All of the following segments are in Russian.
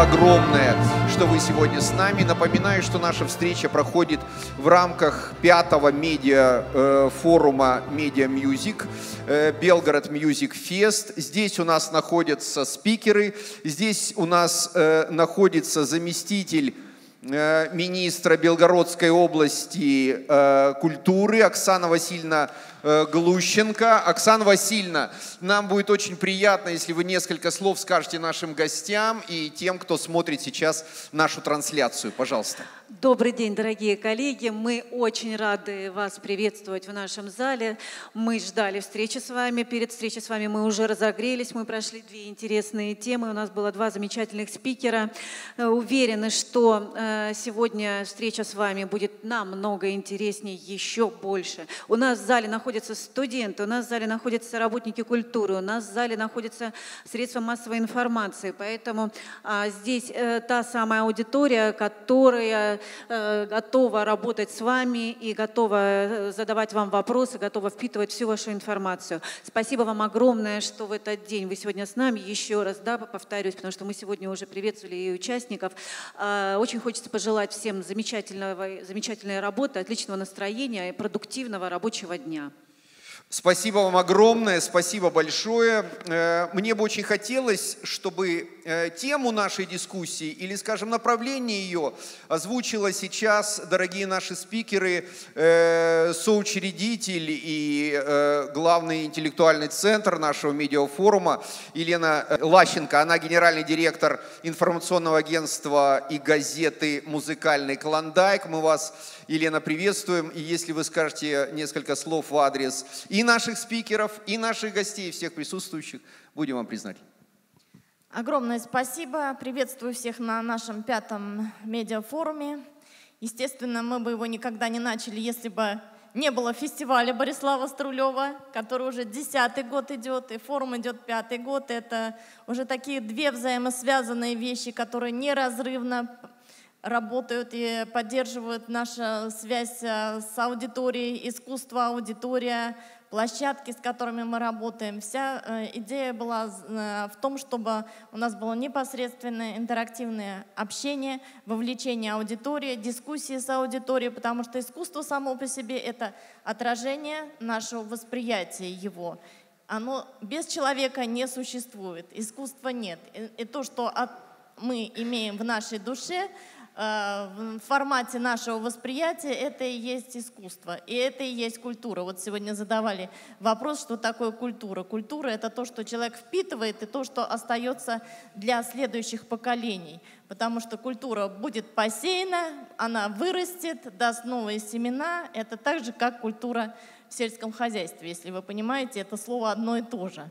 огромное, что вы сегодня с нами. Напоминаю, что наша встреча проходит в рамках пятого медиа э, Media Music, э, Белгород Music Fest. Здесь у нас находятся спикеры, здесь у нас э, находится заместитель министра Белгородской области культуры Оксана Васильевна Глущенко. Оксана Васильевна, нам будет очень приятно, если вы несколько слов скажете нашим гостям и тем, кто смотрит сейчас нашу трансляцию. Пожалуйста. Добрый день, дорогие коллеги. Мы очень рады вас приветствовать в нашем зале. Мы ждали встречи с вами. Перед встречей с вами мы уже разогрелись. Мы прошли две интересные темы. У нас было два замечательных спикера. Э, уверены, что э, сегодня встреча с вами будет намного интереснее, еще больше. У нас в зале находятся студенты, у нас в зале находятся работники культуры, у нас в зале находятся средства массовой информации. Поэтому а, здесь э, та самая аудитория, которая готова работать с вами и готова э, задавать вам вопросы, готова впитывать всю вашу информацию. Спасибо вам огромное, что в этот день вы сегодня с нами. Еще раз, да, повторюсь, потому что мы сегодня уже приветствовали и участников. А, очень хочется пожелать всем замечательного, замечательной работы, отличного настроения и продуктивного рабочего дня. Спасибо вам огромное, спасибо большое. Э, мне бы очень хотелось, чтобы э, тему нашей дискуссии или, скажем, направление ее озвучила сейчас, дорогие наши спикеры, э, соучредитель и главный интеллектуальный центр нашего медиафорума Елена Лащенко. Она генеральный директор информационного агентства и газеты «Музыкальный клондайк». Мы вас Елена, приветствуем. И если вы скажете несколько слов в адрес и наших спикеров, и наших гостей, и всех присутствующих, будем вам признательны. Огромное спасибо. Приветствую всех на нашем пятом медиафоруме. Естественно, мы бы его никогда не начали, если бы не было фестиваля Борислава Струлева, который уже десятый год идет, и форум идет пятый год. Это уже такие две взаимосвязанные вещи, которые неразрывно работают и поддерживают нашу связь э, с аудиторией, искусство, аудитория, площадки, с которыми мы работаем. Вся э, идея была э, в том, чтобы у нас было непосредственное интерактивное общение, вовлечение аудитории, дискуссии с аудиторией, потому что искусство само по себе — это отражение нашего восприятия его. Оно без человека не существует, искусства нет. И, то, что мы имеем в нашей душе, в формате нашего восприятия это и есть искусство, и это и есть культура. Вот сегодня задавали вопрос, что такое культура. Культура — это то, что человек впитывает, и то, что остается для следующих поколений. Потому что культура будет посеяна, она вырастет, даст новые семена. Это так же, как культура в сельском хозяйстве. Если вы понимаете, это слово одно и то же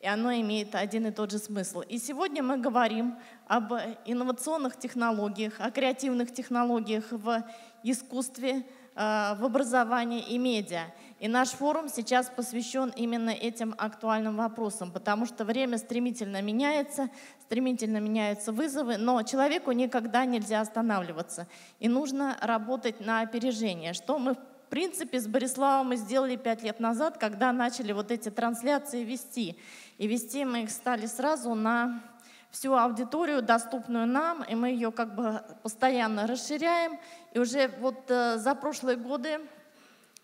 и оно имеет один и тот же смысл. И сегодня мы говорим об инновационных технологиях, о креативных технологиях в искусстве, э, в образовании и медиа. И наш форум сейчас посвящен именно этим актуальным вопросам, потому что время стремительно меняется, стремительно меняются вызовы, но человеку никогда нельзя останавливаться. И нужно работать на опережение, что мы в принципе, с Бориславом мы сделали пять лет назад, когда начали вот эти трансляции вести. И вести мы их стали сразу на всю аудиторию, доступную нам, и мы ее как бы постоянно расширяем. И уже вот э, за прошлые годы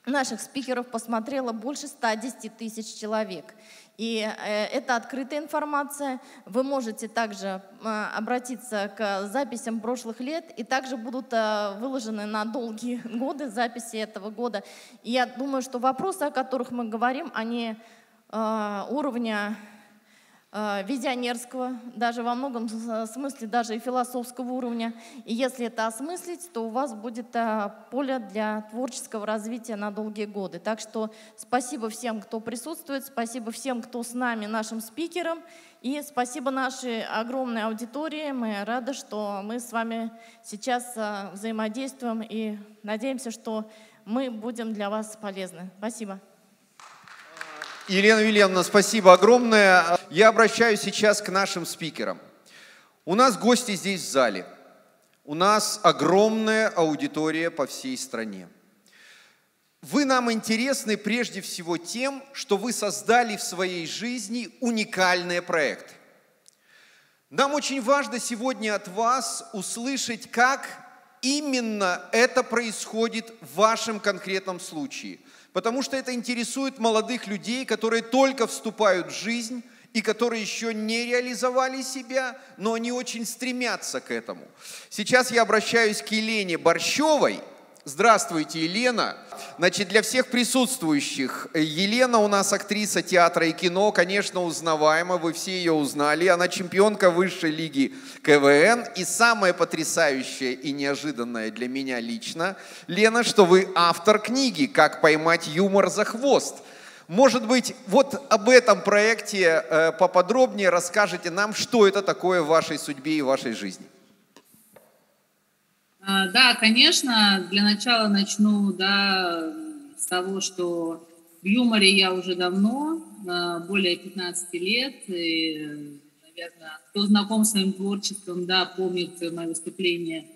наших спикеров посмотрело больше 110 тысяч человек. И э, это открытая информация. Вы можете также э, обратиться к записям прошлых лет, и также будут э, выложены на долгие годы записи этого года. И я думаю, что вопросы, о которых мы говорим, они уровня визионерского, даже во многом смысле даже и философского уровня. И если это осмыслить, то у вас будет а, поле для творческого развития на долгие годы. Так что спасибо всем, кто присутствует, спасибо всем, кто с нами, нашим спикерам, и спасибо нашей огромной аудитории. Мы рады, что мы с вами сейчас взаимодействуем и надеемся, что мы будем для вас полезны. Спасибо. Елена Вильямовна, спасибо огромное. Я обращаюсь сейчас к нашим спикерам. У нас гости здесь в зале. У нас огромная аудитория по всей стране. Вы нам интересны прежде всего тем, что вы создали в своей жизни уникальные проекты. Нам очень важно сегодня от вас услышать, как именно это происходит в вашем конкретном случае. Потому что это интересует молодых людей, которые только вступают в жизнь и которые еще не реализовали себя, но они очень стремятся к этому. Сейчас я обращаюсь к Елене Борщевой – Здравствуйте, Елена. Значит, для всех присутствующих, Елена у нас актриса театра и кино, конечно, узнаваема, вы все ее узнали. Она чемпионка высшей лиги КВН. И самое потрясающее и неожиданное для меня лично, Лена, что вы автор книги «Как поймать юмор за хвост». Может быть, вот об этом проекте э, поподробнее расскажете нам, что это такое в вашей судьбе и вашей жизни. А, да, конечно, для начала начну да, с того, что в юморе я уже давно, а, более 15 лет, и, наверное, кто знаком с моим творчеством, да, помнит мое выступление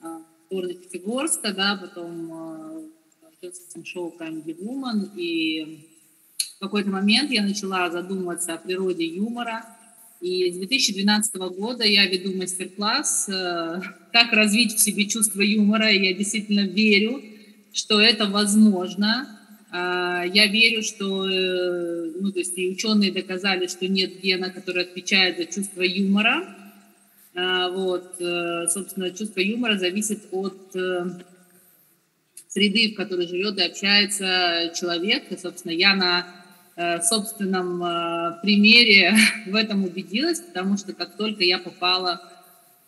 а, в городе Пятигорска, да, потом в шоу Comedy Woman, и в какой-то момент я начала задумываться о природе юмора, и с 2012 года я веду мастер-класс э, «Как развить в себе чувство юмора». И я действительно верю, что это возможно. А, я верю, что, э, ну, то есть и ученые доказали, что нет гена, который отвечает за чувство юмора. А, вот, э, собственно, чувство юмора зависит от среды, в которой живет и общается человек. И, собственно, я на собственном э, примере в этом убедилась, потому что как только я попала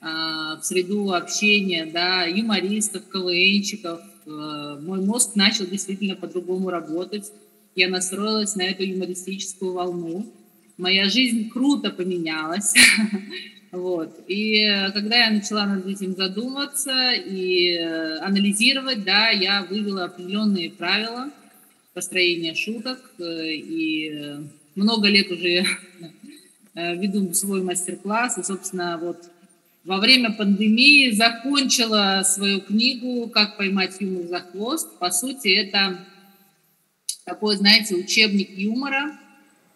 э, в среду общения, да, юмористов, КВНщиков, мой мозг начал действительно по-другому работать. Я настроилась на эту юмористическую волну. Моя жизнь круто поменялась. Вот. И когда я начала над этим задуматься и анализировать, да, я вывела определенные правила – построения шуток. Э, и э, много лет уже э, веду свой мастер-класс. И, собственно, вот во время пандемии закончила свою книгу «Как поймать юмор за хвост». По сути, это такой, знаете, учебник юмора,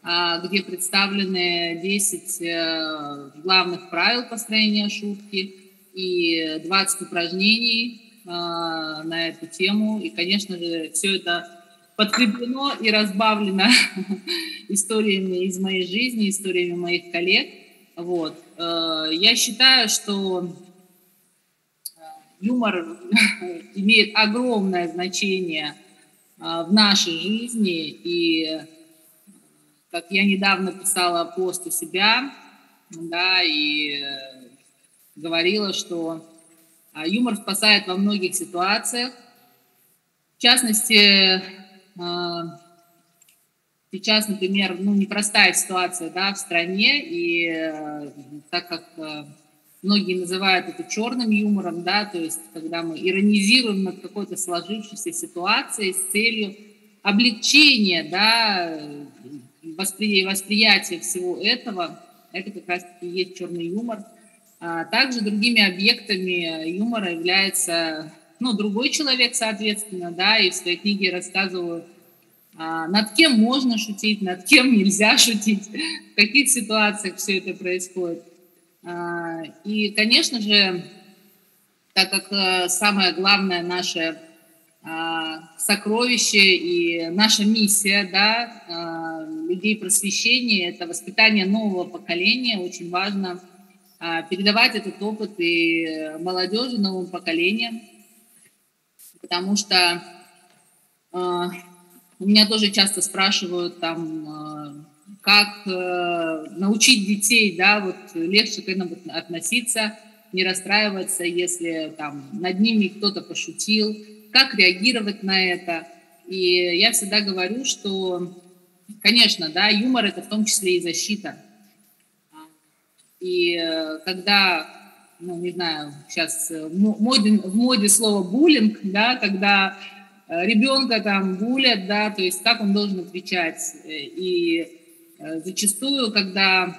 а, где представлены 10 главных правил построения шутки и 20 упражнений а, на эту тему. И, конечно же, все это подкреплено и разбавлено историями из моей жизни, историями моих коллег. Вот. Э, я считаю, что э, юмор имеет огромное значение э, в нашей жизни. И как я недавно писала пост у себя, да, и говорила, что юмор спасает во многих ситуациях. В частности, сейчас, например, ну, непростая ситуация да, в стране, и э, так как э, многие называют это черным юмором, да, то есть когда мы иронизируем над какой-то сложившейся ситуацией с целью облегчения, да, воспри... восприятия всего этого, это как раз-таки есть черный юмор. А также другими объектами юмора является ну, другой человек, соответственно, да, и в своей книге рассказываю, а, над кем можно шутить, над кем нельзя шутить, в каких ситуациях все это происходит. А, и, конечно же, так как э, самое главное наше а, сокровище и наша миссия, да, а, людей просвещения, это воспитание нового поколения, очень важно а, передавать этот опыт и молодежи, новым поколениям, потому что э, у меня тоже часто спрашивают там, э, как э, научить детей, да, вот легче к этому относиться, не расстраиваться, если там над ними кто-то пошутил, как реагировать на это. И я всегда говорю, что, конечно, да, юмор это в том числе и защита. И э, когда ну, не знаю, сейчас э, в моде, в моде слово буллинг, да, когда э, ребенка там булят, да, то есть как он должен отвечать. И э, зачастую, когда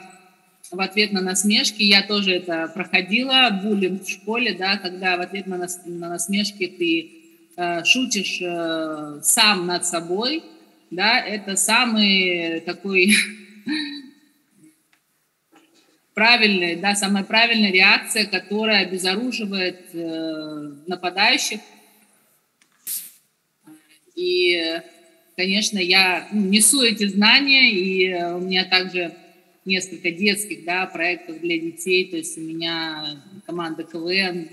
в ответ на насмешки, я тоже это проходила, буллинг в школе, да, когда в ответ на, нас, на насмешки ты э, шутишь э, сам над собой, да, это самый такой правильная, да, самая правильная реакция, которая обезоруживает э, нападающих. И, конечно, я ну, несу эти знания, и у меня также несколько детских да, проектов для детей. То есть у меня команда КВН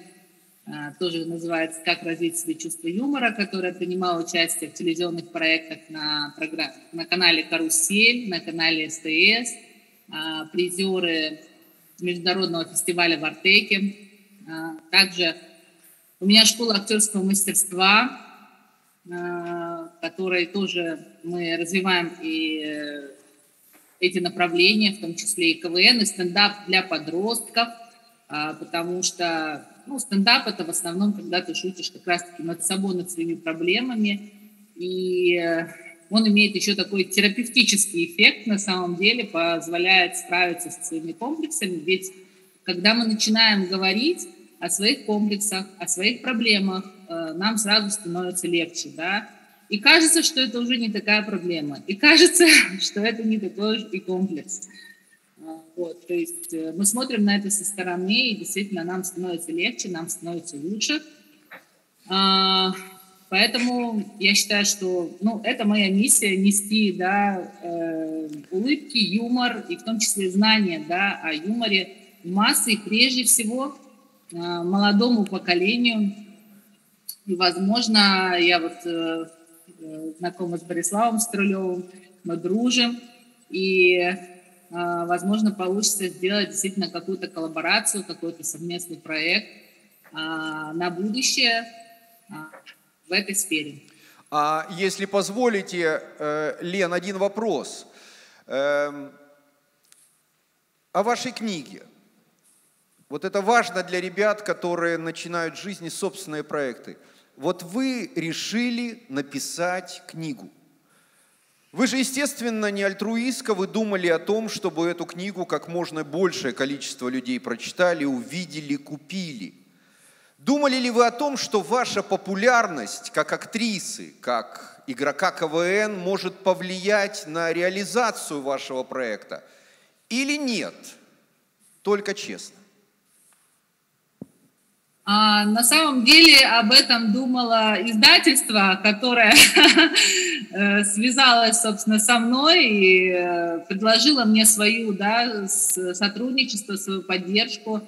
а, тоже называется «Как развить себе чувство юмора», которая принимала участие в телевизионных проектах на, программ... на канале «Карусель», на канале СТС, а, призеры международного фестиваля в Артеке. А, также у меня школа актерского мастерства, которой тоже мы развиваем и э, эти направления, в том числе и КВН, и стендап для подростков, потому что ну, стендап это в основном, когда ты шутишь как раз-таки над собой, над своими проблемами. И э, он имеет еще такой терапевтический эффект, на самом деле, позволяет справиться со своими комплексами. Ведь когда мы начинаем говорить о своих комплексах, о своих проблемах, э, нам сразу становится легче, да. И кажется, что это уже не такая проблема. И кажется, что это не такой и комплекс. Вот, то есть э, мы смотрим на это со стороны, и действительно нам становится легче, нам становится лучше. Поэтому я считаю, что ну, это моя миссия нести да, э, улыбки, юмор и в том числе знания да, о юморе массы, прежде всего э, молодому поколению. И, возможно, я вот э, э знакома с Бориславом Струлевым, мы дружим, и а, возможно, получится сделать действительно какую-то коллаборацию, какой-то совместный проект а, на будущее в этой сфере. А если позволите, э, Лен, один вопрос. Эм, о вашей книге. Вот это важно для ребят, которые начинают в жизни собственные проекты. Вот вы решили написать книгу – вы же, естественно, не альтруистка, вы думали о том, чтобы эту книгу как можно большее количество людей прочитали, увидели, купили. Думали ли вы о том, что ваша популярность как актрисы, как игрока КВН может повлиять на реализацию вашего проекта? Или нет? Только честно. А, на самом деле об этом думало издательство, которое э, связалось, собственно, со мной и э, предложило мне свою да, сотрудничество, свою поддержку,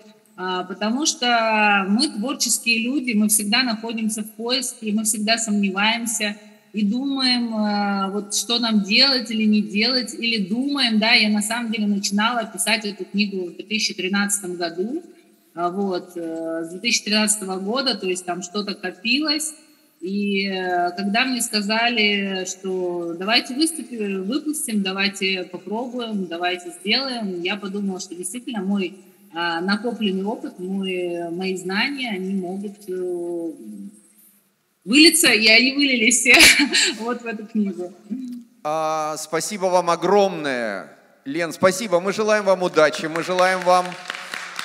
потому что мы творческие люди, мы всегда находимся в поиске, мы всегда сомневаемся и думаем, э, вот что нам делать или не делать, или думаем, да, я на самом деле начинала писать эту книгу в 2013 году, а вот, э, с 2013 года, то есть там что-то копилось, и э, когда мне сказали, что давайте выступим, выпустим, давайте попробуем, давайте сделаем, я подумала, что действительно мой а, накопленный опыт, мой, мои знания, они могут э, вылиться, и они вылились вот в эту книгу. А, спасибо вам огромное, Лен, спасибо. Мы желаем вам удачи, мы желаем вам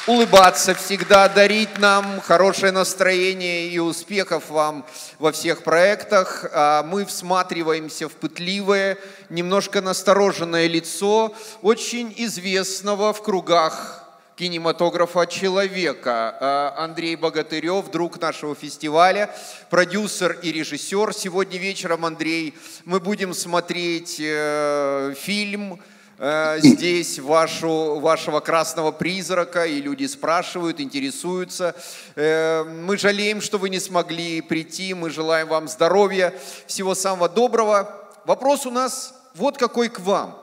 улыбаться всегда, дарить нам хорошее настроение и успехов вам во всех проектах. А мы всматриваемся в пытливое, немножко настороженное лицо очень известного в кругах кинематографа человека. А Андрей Богатырев, друг нашего фестиваля, продюсер и режиссер. Сегодня вечером, Андрей, мы будем смотреть э, фильм Э, здесь вашу, вашего красного призрака, и люди спрашивают, интересуются. Э, мы жалеем, что вы не смогли прийти, мы желаем вам здоровья, всего самого доброго. Вопрос у нас вот какой к вам.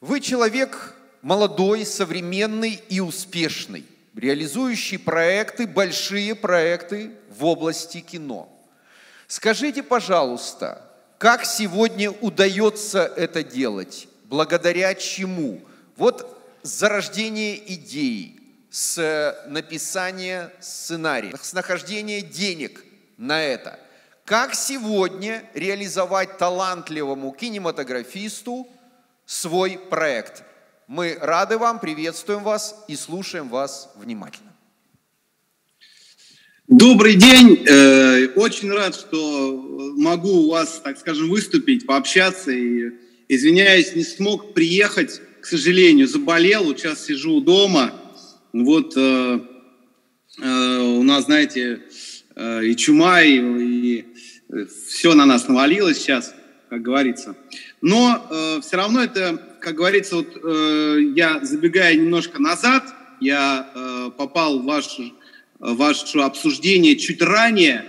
Вы человек молодой, современный и успешный, реализующий проекты, большие проекты в области кино. Скажите, пожалуйста, как сегодня удается это делать? благодаря чему? Вот зарождение идеи, с написания сценария, с нахождения денег на это. Как сегодня реализовать талантливому кинематографисту свой проект? Мы рады вам, приветствуем вас и слушаем вас внимательно. Добрый день. Э, очень рад, что могу у вас, так скажем, выступить, пообщаться и Извиняюсь, не смог приехать к сожалению, заболел, вот сейчас сижу дома, вот э, э, у нас, знаете, и чума, и, и все на нас навалилось сейчас, как говорится. Но э, все равно это, как говорится, вот э, я забегая немножко назад, я э, попал в ваше, ваше обсуждение чуть ранее,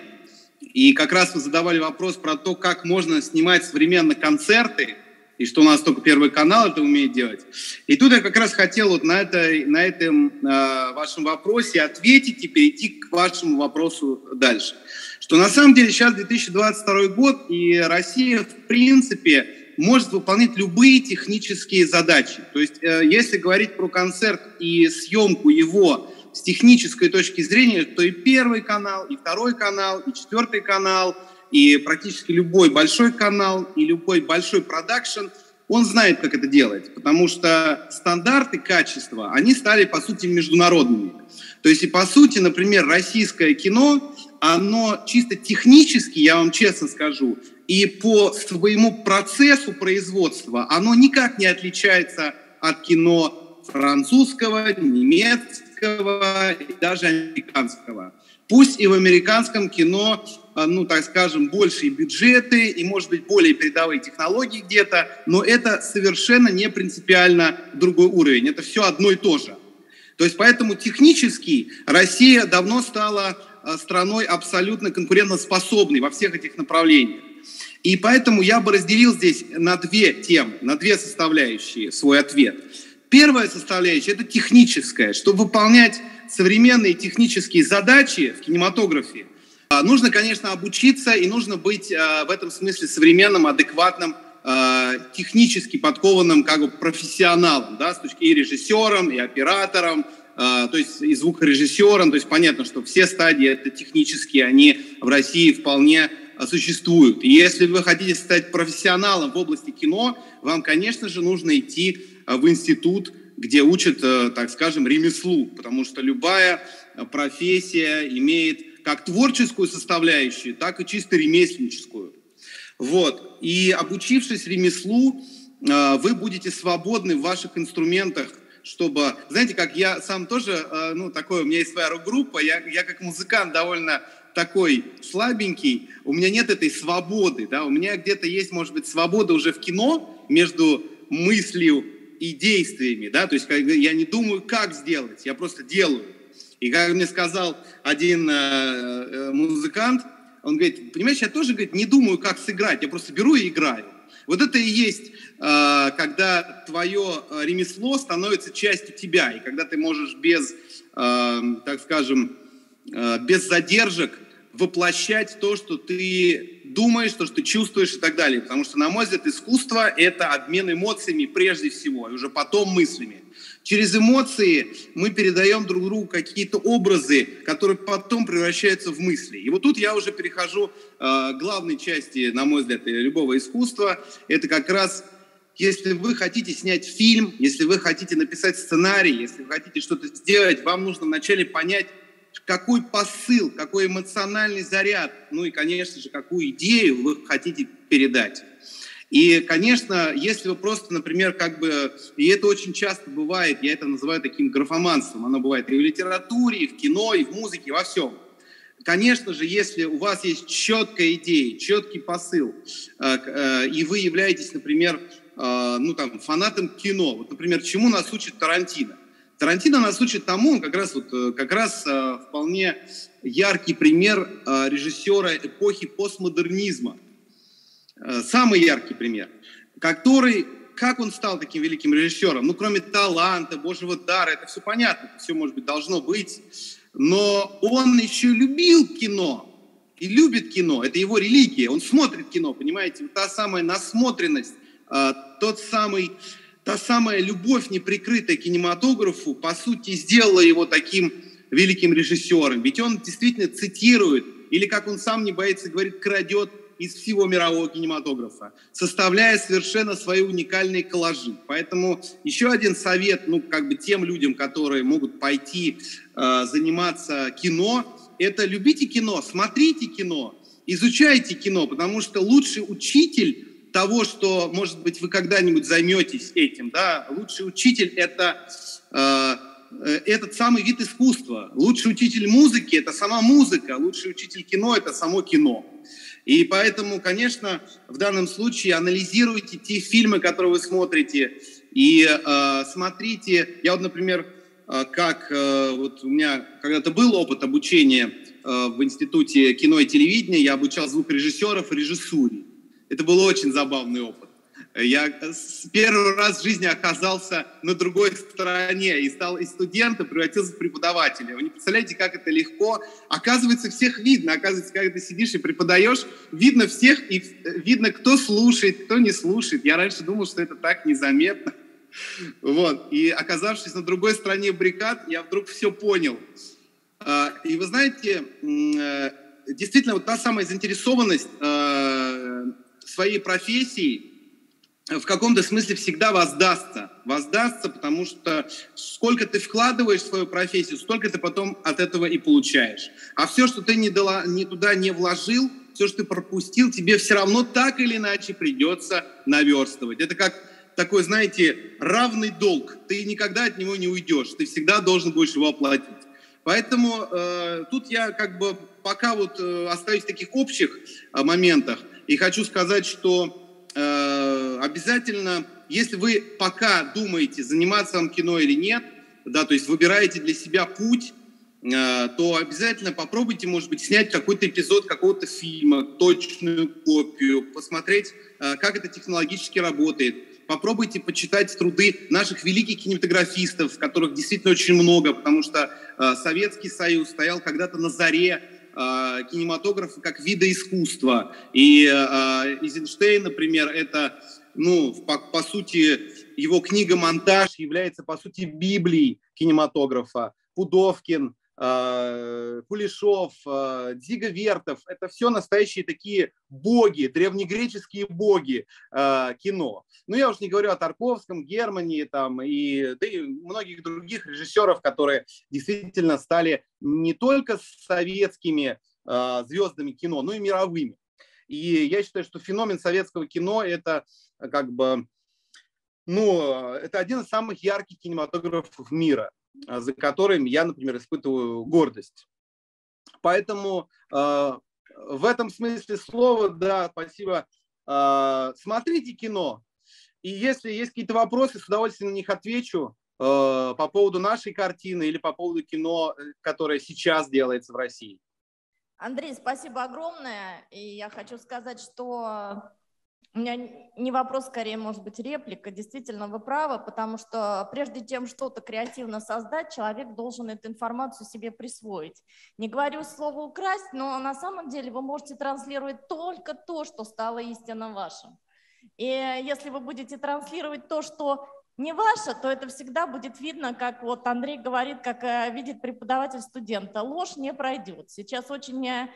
и как раз вы задавали вопрос про то, как можно снимать современно концерты, и что у нас только Первый канал это умеет делать. И тут я как раз хотел вот на, это, на этом э, вашем вопросе ответить и перейти к вашему вопросу дальше. Что на самом деле сейчас 2022 год, и Россия в принципе может выполнять любые технические задачи. То есть э, если говорить про концерт и съемку его с технической точки зрения, то и первый канал, и второй канал, и четвертый канал – и практически любой большой канал и любой большой продакшн, он знает, как это делать, потому что стандарты качества, они стали, по сути, международными. То есть, и по сути, например, российское кино, оно чисто технически, я вам честно скажу, и по своему процессу производства, оно никак не отличается от кино французского, немецкого и даже американского. Пусть и в американском кино а, ну, так скажем, большие бюджеты и, может быть, более передовые технологии где-то, но это совершенно не принципиально другой уровень. Это все одно и то же. То есть поэтому технически Россия давно стала а, страной абсолютно конкурентоспособной во всех этих направлениях. И поэтому я бы разделил здесь на две темы, на две составляющие свой ответ. Первая составляющая – это техническая. Чтобы выполнять современные технические задачи в кинематографе, а, нужно, конечно, обучиться и нужно быть а, в этом смысле современным, адекватным, а, технически подкованным как бы профессионалом, да, с точки и режиссером, и оператором, то есть и звукорежиссером. То есть понятно, что все стадии это технические, они в России вполне существуют. И если вы хотите стать профессионалом в области кино, вам, конечно же, нужно идти в институт, где учат, так скажем, ремеслу, потому что любая профессия имеет как творческую составляющую, так и чисто ремесленническую. Вот. И обучившись ремеслу, э, вы будете свободны в ваших инструментах, чтобы, знаете, как я сам тоже, э, ну, такой, у меня есть своя рок-группа, я, я как музыкант довольно такой слабенький, у меня нет этой свободы, да, у меня где-то есть, может быть, свобода уже в кино между мыслью и действиями, да, то есть я не думаю, как сделать, я просто делаю. И как мне сказал один э, э, музыкант, он говорит, понимаешь, я тоже говорит, не думаю, как сыграть, я просто беру и играю. Вот это и есть, э, когда твое э, ремесло становится частью тебя, и когда ты можешь без, э, так скажем, э, без задержек воплощать то, что ты думаешь, то, что ты чувствуешь и так далее. Потому что, на мой взгляд, искусство – это обмен эмоциями прежде всего, и уже потом мыслями. Через эмоции мы передаем друг другу какие-то образы, которые потом превращаются в мысли. И вот тут я уже перехожу э, к главной части, на мой взгляд, любого искусства. Это как раз если вы хотите снять фильм, если вы хотите написать сценарий, если вы хотите что-то сделать, вам нужно вначале понять, какой посыл, какой эмоциональный заряд, ну и, конечно же, какую идею вы хотите передать. И, конечно, если вы просто, например, как бы, и это очень часто бывает, я это называю таким графоманством, оно бывает и в литературе, и в кино, и в музыке, во всем. Конечно же, если у вас есть четкая идея, четкий посыл, э, э, и вы являетесь, например, э, ну, там, фанатом кино, вот, например, чему нас учит Тарантино? Тарантино нас учит тому, он как раз, вот, как раз вполне яркий пример режиссера эпохи постмодернизма – Э, самый яркий пример, который, как он стал таким великим режиссером? Ну, кроме таланта, божьего дара, это все понятно, все, может быть, должно быть. Но он еще любил кино и любит кино. Это его религия. Он смотрит кино, понимаете? Та самая насмотренность, э, тот самый, та самая любовь, неприкрытая кинематографу, по сути, сделала его таким великим режиссером. Ведь он действительно цитирует, или, как он сам не боится говорить, крадет из всего мирового кинематографа, составляя совершенно свои уникальные коллажи. Поэтому еще один совет, ну, как бы тем людям, которые могут пойти э, заниматься кино, это любите кино, смотрите кино, изучайте кино, потому что лучший учитель того, что, может быть, вы когда-нибудь займетесь этим, да, лучший учитель – это э, э, этот самый вид искусства. Лучший учитель музыки – это сама музыка, лучший учитель кино – это само кино. И поэтому, конечно, в данном случае анализируйте те фильмы, которые вы смотрите, и э, смотрите. Я вот, например, э, как э, вот у меня когда-то был опыт обучения э, в институте кино и телевидения, я обучал звукорежиссеров режиссуре. Это был очень забавный опыт. Я с первый раз в жизни оказался на другой стороне и стал из студента превратился в преподавателя. Вы не представляете, как это легко. Оказывается, всех видно. Оказывается, когда ты сидишь и преподаешь, видно всех и видно, кто слушает, кто не слушает. Я раньше думал, что это так незаметно. Вот. И оказавшись на другой стороне баррикад, я вдруг все понял. А, и вы знаете, э, действительно, вот та самая заинтересованность э, своей профессией, в каком-то смысле всегда воздастся. Воздастся, потому что сколько ты вкладываешь в свою профессию, столько ты потом от этого и получаешь. А все, что ты не, дала, не туда не вложил, все, что ты пропустил, тебе все равно так или иначе придется наверстывать. Это как такой, знаете, равный долг. Ты никогда от него не уйдешь. Ты всегда должен будешь его оплатить. Поэтому э, тут я как бы пока вот э, остаюсь в таких общих э, моментах и хочу сказать, что Э, обязательно, если вы пока думаете, заниматься вам кино или нет, да, то есть выбираете для себя путь, э, то обязательно попробуйте, может быть, снять какой-то эпизод какого-то фильма, точную копию, посмотреть, э, как это технологически работает. Попробуйте почитать труды наших великих кинематографистов, которых действительно очень много, потому что Советский Союз стоял когда-то на заре э, кинематографа как вида искусства. И э, Эйзенштейн, например, это, ну, по, по сути, его книга «Монтаж» является, по сути, библией кинематографа. Пудовкин, э, Кулешов, э, Дзига Вертов – это все настоящие такие боги, древнегреческие боги э, кино. Ну, я уж не говорю о Тарковском, Германии там, и, да и многих других режиссеров, которые действительно стали не только советскими э, звездами кино, но и мировыми. И я считаю, что феномен советского кино – это как бы, ну, это один из самых ярких кинематографов мира, за которым я, например, испытываю гордость. Поэтому э, в этом смысле слова, да, спасибо. Э, смотрите кино, и если есть какие-то вопросы, с удовольствием на них отвечу э, по поводу нашей картины или по поводу кино, э, которое сейчас делается в России. Андрей, спасибо огромное. И я хочу сказать, что у меня не вопрос, скорее, может быть, реплика. Действительно, вы правы, потому что прежде чем что-то креативно создать, человек должен эту информацию себе присвоить. Не говорю слово «украсть», но на самом деле вы можете транслировать только то, что стало истинно вашим. И если вы будете транслировать то, что не ваше, то это всегда будет видно, как вот Андрей говорит, как э, видит преподаватель студента. Ложь не пройдет. Сейчас очень э,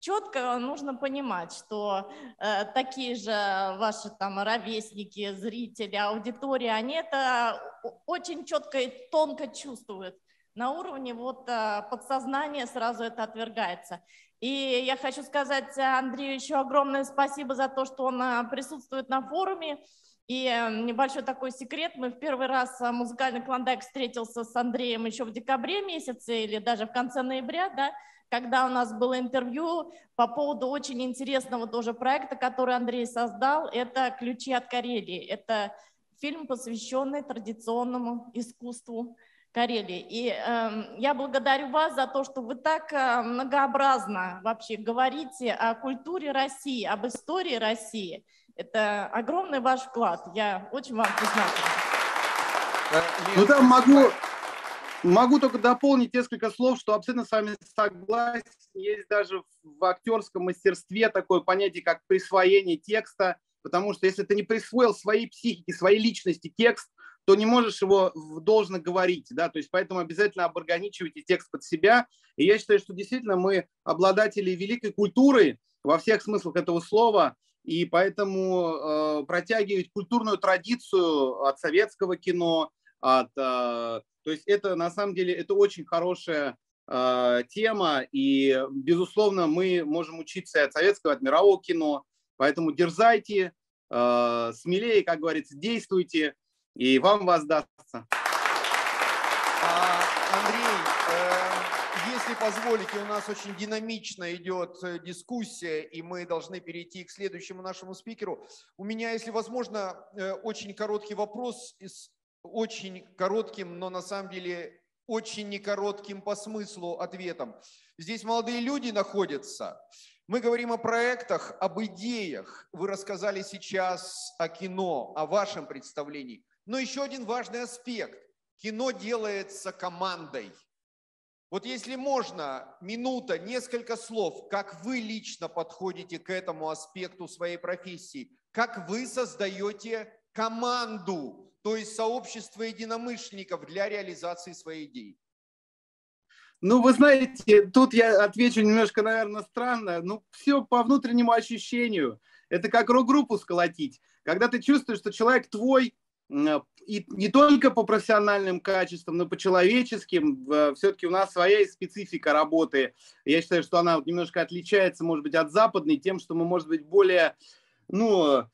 четко нужно понимать, что э, такие же ваши там ровесники, зрители, аудитория, они это очень четко и тонко чувствуют. На уровне вот э, подсознания сразу это отвергается. И я хочу сказать Андрею еще огромное спасибо за то, что он а, присутствует на форуме. И э, небольшой такой секрет, мы в первый раз а, музыкальный клондайк встретился с Андреем еще в декабре месяце или даже в конце ноября, да, когда у нас было интервью по поводу очень интересного тоже проекта, который Андрей создал, это «Ключи от Карелии». Это фильм, посвященный традиционному искусству Карелии. И э, я благодарю вас за то, что вы так э, многообразно вообще говорите о культуре России, об истории России. Это огромный ваш вклад. Я очень вам признательна. Ну да, могу, могу только дополнить несколько слов, что абсолютно с вами согласен. Есть даже в актерском мастерстве такое понятие, как присвоение текста, потому что если ты не присвоил своей психике, своей личности текст, то не можешь его должно говорить, да, то есть поэтому обязательно оборганичивайте текст под себя. И я считаю, что действительно мы обладатели великой культуры во всех смыслах этого слова, и поэтому э, протягивать культурную традицию от советского кино, от, э, то есть это на самом деле это очень хорошая э, тема, и безусловно мы можем учиться от советского, от мирового кино, поэтому дерзайте, э, смелее, как говорится, действуйте, и вам воздастся. А, Андрей, если позволите, у нас очень динамично идет дискуссия, и мы должны перейти к следующему нашему спикеру. У меня, если возможно, очень короткий вопрос с очень коротким, но на самом деле очень некоротким по смыслу ответом. Здесь молодые люди находятся. Мы говорим о проектах, об идеях. Вы рассказали сейчас о кино, о вашем представлении. Но еще один важный аспект. Кино делается командой. Вот если можно, минута, несколько слов, как вы лично подходите к этому аспекту своей профессии, как вы создаете команду, то есть сообщество единомышленников для реализации своей идеи. Ну, вы знаете, тут я отвечу немножко, наверное, странно. Ну, все по внутреннему ощущению. Это как рок-группу сколотить. Когда ты чувствуешь, что человек твой, и не только по профессиональным качествам, но по человеческим. Все-таки у нас своя специфика работы. Я считаю, что она немножко отличается, может быть, от западной тем, что мы, может быть, более, ну,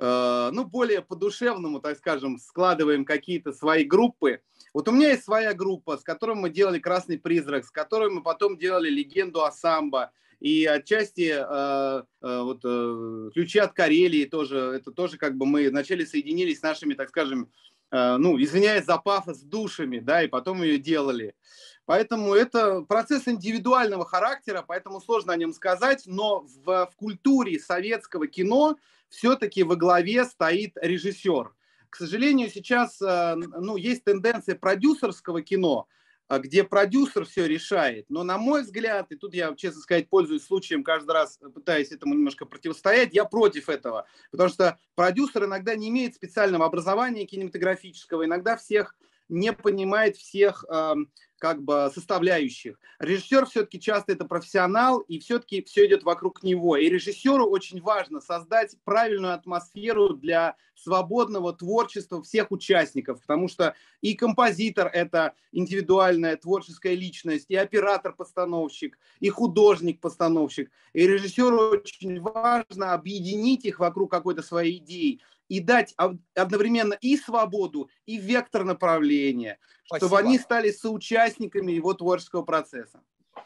ну, более по-душевному, так скажем, складываем какие-то свои группы. Вот у меня есть своя группа, с которой мы делали «Красный призрак», с которой мы потом делали «Легенду о самбо». И отчасти э, э, вот, э, «Ключи от Карелии» тоже, это тоже как бы мы вначале соединились с нашими, так скажем, э, ну, извиняюсь за пафос, душами, да, и потом ее делали. Поэтому это процесс индивидуального характера, поэтому сложно о нем сказать, но в, в культуре советского кино все-таки во главе стоит режиссер. К сожалению, сейчас э, ну, есть тенденция продюсерского кино, э, где продюсер все решает. Но, на мой взгляд, и тут я, честно сказать, пользуюсь случаем, каждый раз пытаясь этому немножко противостоять, я против этого. Потому что продюсер иногда не имеет специального образования кинематографического, иногда всех не понимает всех эм, как бы составляющих. Режиссер все-таки часто это профессионал, и все-таки все идет вокруг него. И режиссеру очень важно создать правильную атмосферу для свободного творчества всех участников, потому что и композитор – это индивидуальная творческая личность, и оператор-постановщик, и художник-постановщик. И режиссеру очень важно объединить их вокруг какой-то своей идеи и дать одновременно и свободу, и вектор направления, Спасибо. чтобы они стали соучастниками его творческого процесса.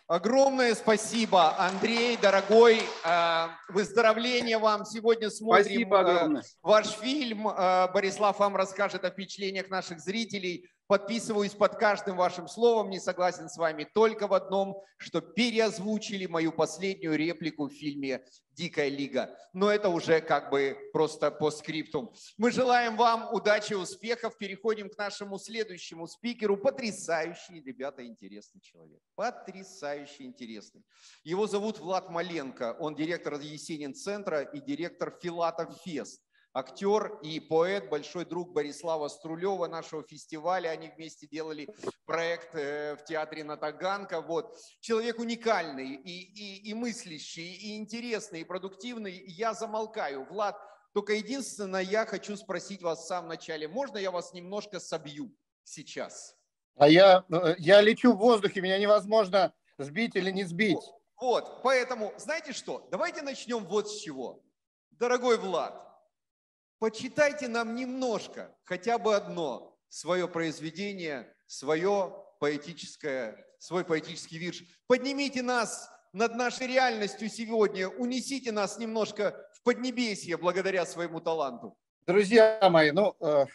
Огромное спасибо, Андрей, дорогой. Э, выздоровления вам. Сегодня смотрим спасибо э, огромное. ваш фильм. Э, Борислав вам расскажет о впечатлениях наших зрителей. Подписываюсь под каждым вашим словом, не согласен с вами только в одном, что переозвучили мою последнюю реплику в фильме «Дикая лига». Но это уже как бы просто по скриптум. Мы желаем вам удачи, успехов. Переходим к нашему следующему спикеру. Потрясающий, ребята, интересный человек. Потрясающий интересный. Его зовут Влад Маленко. Он директор Есенин центра и директор Филатов Фест актер и поэт, большой друг Борислава Струлева, нашего фестиваля. Они вместе делали проект э, в театре Натаганка. Вот. Человек уникальный и, и, и мыслящий, и интересный, и продуктивный. Я замолкаю. Влад, только единственное, я хочу спросить вас в самом начале. Можно я вас немножко собью сейчас? А я, э, я лечу в воздухе, меня невозможно сбить или не сбить. Вот, вот, поэтому, знаете что, давайте начнем вот с чего. Дорогой Влад, почитайте нам немножко, хотя бы одно, свое произведение, свое поэтическое, свой поэтический вирш. Поднимите нас над нашей реальностью сегодня, унесите нас немножко в Поднебесье благодаря своему таланту. Друзья мои, ну, э,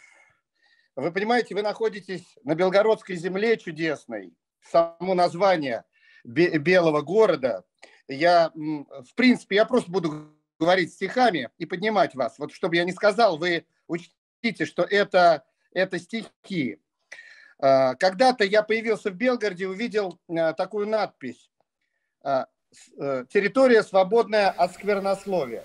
вы понимаете, вы находитесь на Белгородской земле чудесной, само название белого города. Я, в принципе, я просто буду говорить стихами и поднимать вас. Вот чтобы я не сказал, вы учтите, что это, это стихи. А, когда-то я появился в Белгороде, увидел а, такую надпись а, э, «Территория, свободная от сквернословия».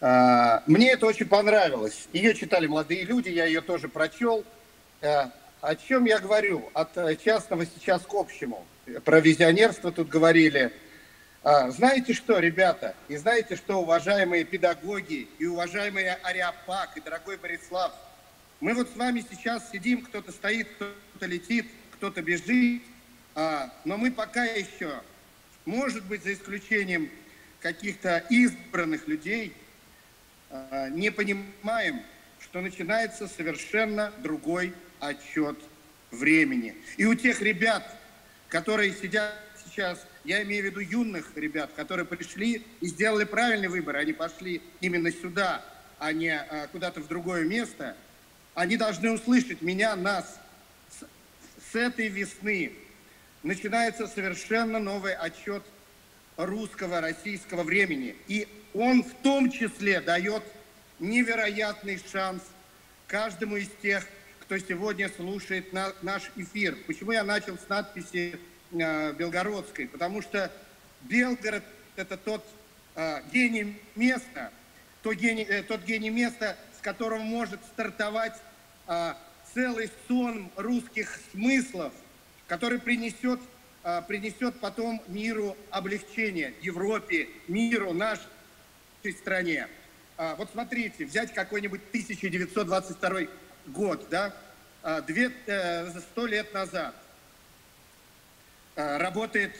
Мне это очень понравилось. Ее читали молодые люди, я ее тоже прочел. О чем я говорю? От частного сейчас к общему. Про визионерство тут говорили – знаете что, ребята, и знаете что, уважаемые педагоги и уважаемые Ариапак и дорогой Борислав, мы вот с вами сейчас сидим, кто-то стоит, кто-то летит, кто-то бежит, а, но мы пока еще, может быть, за исключением каких-то избранных людей, э, не понимаем, что начинается совершенно другой отчет времени. И у тех ребят, которые сидят сейчас, я имею в виду юных ребят, которые пришли и сделали правильный выбор, они пошли именно сюда, а не а, куда-то в другое место, они должны услышать меня, нас. С, с этой весны начинается совершенно новый отчет русского, российского времени. И он в том числе дает невероятный шанс каждому из тех, кто сегодня слушает на, наш эфир. Почему я начал с надписи э, Белгородской? Потому что Белгород – это тот э, гений места, то гений, э, тот гений места, с которого может стартовать э, целый сон русских смыслов, который принесет, э, принесет потом миру облегчение, Европе, миру, нашей стране. А, вот смотрите, взять какой-нибудь 1922 год, да, а, э, сто лет назад работает,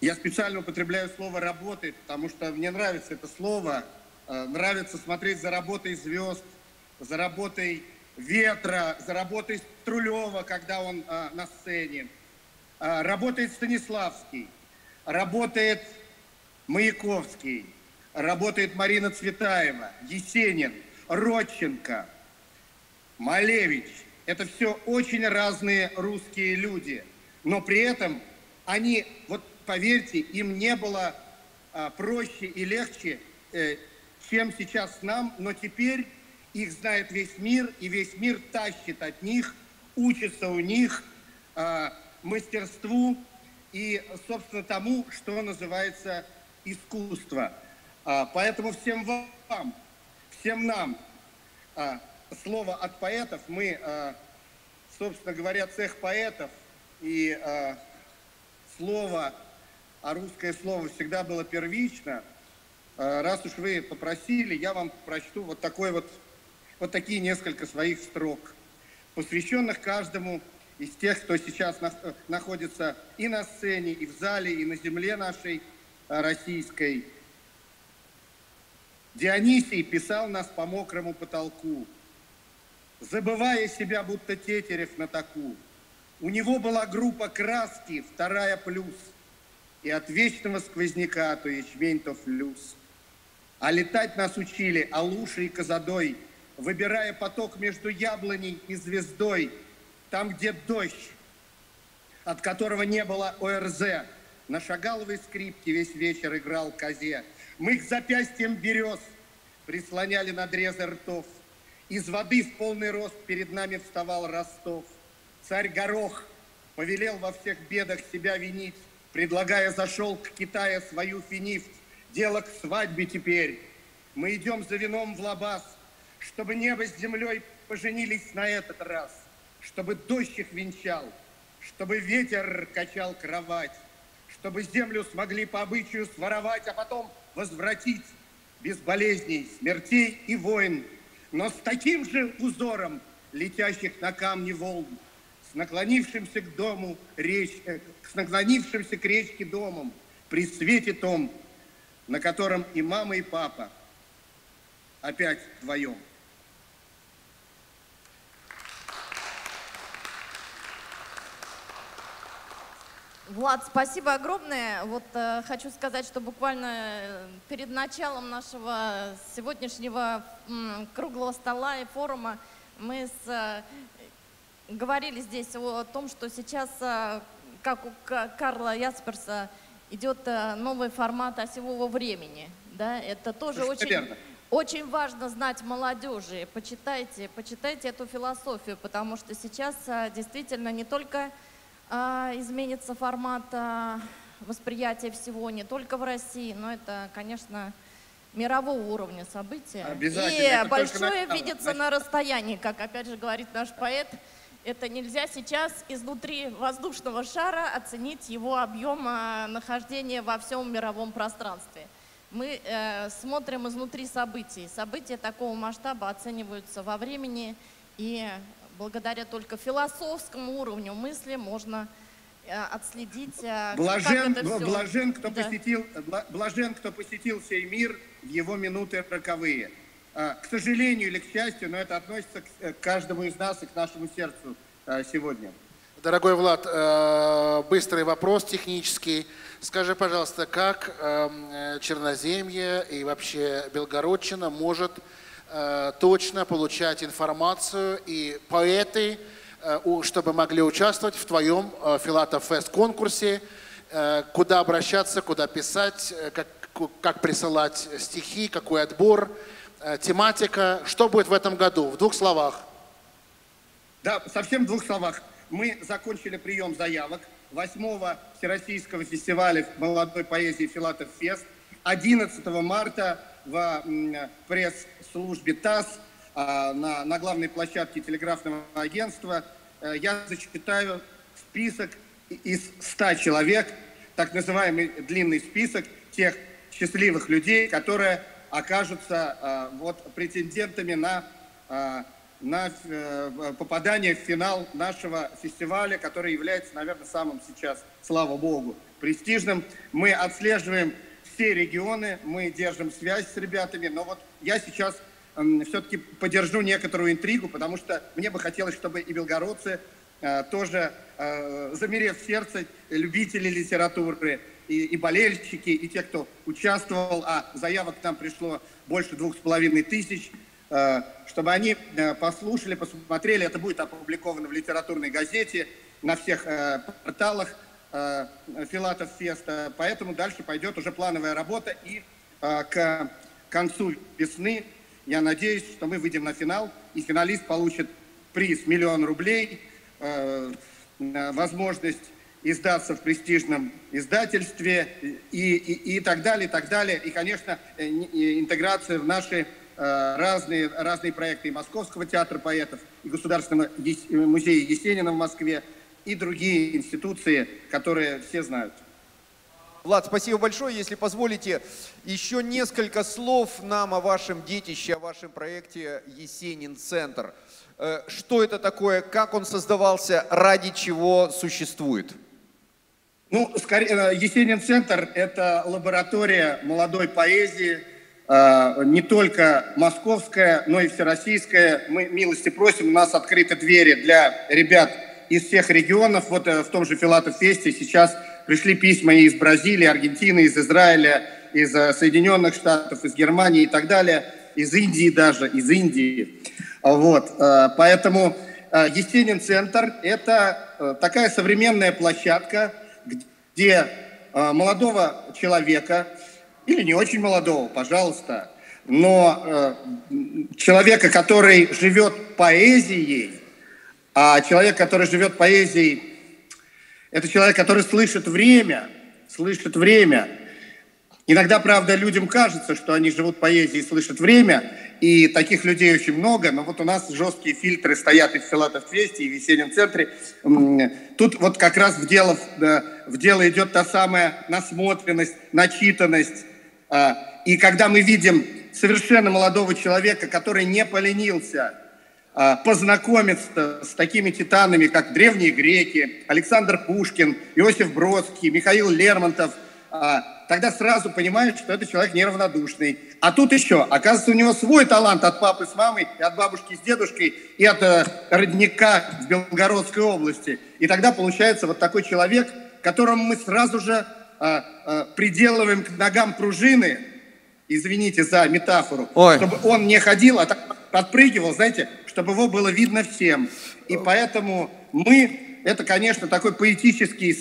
я специально употребляю слово «работает», потому что мне нравится это слово, нравится смотреть за работой звезд, за работой ветра, за работой Трулева, когда он на сцене. Работает Станиславский, работает Маяковский, работает Марина Цветаева, Есенин, Родченко, Малевич. Это все очень разные русские люди. Но при этом они, вот поверьте, им не было а, проще и легче, э, чем сейчас нам, но теперь их знает весь мир, и весь мир тащит от них, учится у них а, мастерству и, собственно, тому, что называется искусство. А, поэтому всем вам, всем нам а, слово от поэтов. Мы, а, собственно говоря, цех поэтов, и слово, а русское слово всегда было первично. Раз уж вы попросили, я вам прочту вот такой вот, вот такие несколько своих строк, посвященных каждому из тех, кто сейчас находится и на сцене, и в зале, и на земле нашей российской. Дионисий писал нас по мокрому потолку, забывая себя, будто тетерев на таку. У него была группа краски, вторая плюс, и от вечного сквозняка то ячмень, то флюс. А летать нас учили алушей и козадой, выбирая поток между яблоней и звездой, там, где дождь, от которого не было ОРЗ, на шагаловой скрипке весь вечер играл козе. Мы к запястьям берез прислоняли надрезы ртов. Из воды в полный рост перед нами вставал Ростов. Царь Горох повелел во всех бедах себя винить, предлагая за шелк Китая свою финифт. Дело к свадьбе теперь. Мы идем за вином в лабаз, чтобы небо с землей поженились на этот раз, чтобы дождь их венчал, чтобы ветер качал кровать, чтобы землю смогли по обычаю своровать, а потом возвратить без болезней, смертей и войн, но с таким же узором летящих на камни волн, наклонившимся к дому реч... Э, с наклонившимся к речке домом, при свете том, на котором и мама, и папа опять вдвоем. Влад, спасибо огромное. Вот э, хочу сказать, что буквально э, перед началом нашего сегодняшнего м, круглого стола и форума мы с, э, говорили здесь о том, что сейчас, э, как у Карла Ясперса, идет э, новый формат осевого времени. Да? Это тоже очень, очень важно знать молодежи. Почитайте, почитайте эту философию, потому что сейчас э, действительно не только изменится формат восприятия всего не только в России, но это, конечно, мирового уровня события. Обязательно. И это большое видится на расстоянии, как опять же говорит наш поэт. Это нельзя сейчас изнутри воздушного шара оценить его объем а, нахождения во всем мировом пространстве. Мы э, смотрим изнутри событий. События такого масштаба оцениваются во времени и благодаря только философскому уровню мысли можно э, отследить, э, блажен, как блажен, кто да. посетил, блажен, кто посетил сей мир в его минуты роковые. К сожалению или к счастью, но это относится к каждому из нас и к нашему сердцу сегодня. Дорогой Влад, быстрый вопрос технический. Скажи, пожалуйста, как эм, Черноземье и вообще Белгородчина может точно получать информацию и поэты, чтобы могли участвовать в твоем Филатов Фест конкурсе, куда обращаться, куда писать, как, как присылать стихи, какой отбор, тематика. Что будет в этом году? В двух словах. Да, совсем в двух словах. Мы закончили прием заявок 8 Всероссийского фестиваля молодой поэзии «Филатов Фест». 11 марта в пресс-службе ТАСС на, на главной площадке телеграфного агентства э, я зачитаю список из 100 человек, так называемый длинный список тех счастливых людей, которые окажутся э, вот претендентами на, э, на э, попадание в финал нашего фестиваля, который является, наверное, самым сейчас, слава богу, престижным. Мы отслеживаем все регионы, мы держим связь с ребятами, но вот я сейчас все-таки поддержу некоторую интригу, потому что мне бы хотелось, чтобы и белгородцы тоже, замерев сердце, любители литературы, и, и болельщики, и те, кто участвовал, а заявок к нам пришло больше двух с половиной тысяч, э, чтобы они э, послушали, посмотрели, это будет опубликовано в литературной газете, на всех э, порталах Филатов Феста, поэтому дальше пойдет уже плановая работа, и к концу весны я надеюсь, что мы выйдем на финал, и финалист получит приз миллион рублей, возможность издаться в престижном издательстве и, и, и так далее, и так далее. И, конечно, э, интеграция в наши э, разные, разные проекты и Московского театра поэтов, и Государственного музея Есенина в Москве, и другие институции, которые все знают. Влад, спасибо большое. Если позволите, еще несколько слов нам о вашем детище, о вашем проекте «Есенин-центр». Э, что это такое, как он создавался, ради чего существует? Ну, скорее, э, Есенин-центр – это лаборатория молодой поэзии, э, не только московская, но и всероссийская. Мы милости просим, у нас открыты двери для ребят из всех регионов. Вот э, в том же Филатов Фесте сейчас пришли письма из Бразилии, Аргентины, из Израиля, из Соединенных Штатов, из Германии и так далее, из Индии даже, из Индии. Вот, поэтому Есенин-центр – это такая современная площадка – где э, молодого человека, или не очень молодого, пожалуйста, но э, человека, который живет поэзией, а человек, который живет поэзией, это человек, который слышит время, слышит время, Иногда, правда, людям кажется, что они живут поэзией и слышат время, и таких людей очень много, но вот у нас жесткие фильтры стоят и в Филатов Фесте, и в Весеннем центре. Тут вот как раз в дело, в дело идет та самая насмотренность, начитанность. А, и когда мы видим совершенно молодого человека, который не поленился а, познакомиться с такими титанами, как древние греки, Александр Пушкин, Иосиф Бродский, Михаил Лермонтов – а, тогда сразу понимаешь, что это человек неравнодушный. А тут еще, оказывается, у него свой талант от папы с мамой, и от бабушки с дедушкой, и от э, родника в Белгородской области. И тогда получается вот такой человек, которому мы сразу же э, э, приделываем к ногам пружины, извините за метафору, Ой. чтобы он не ходил, а так подпрыгивал, знаете, чтобы его было видно всем. И поэтому мы, это, конечно, такой поэтический